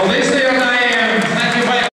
Well, they stay on.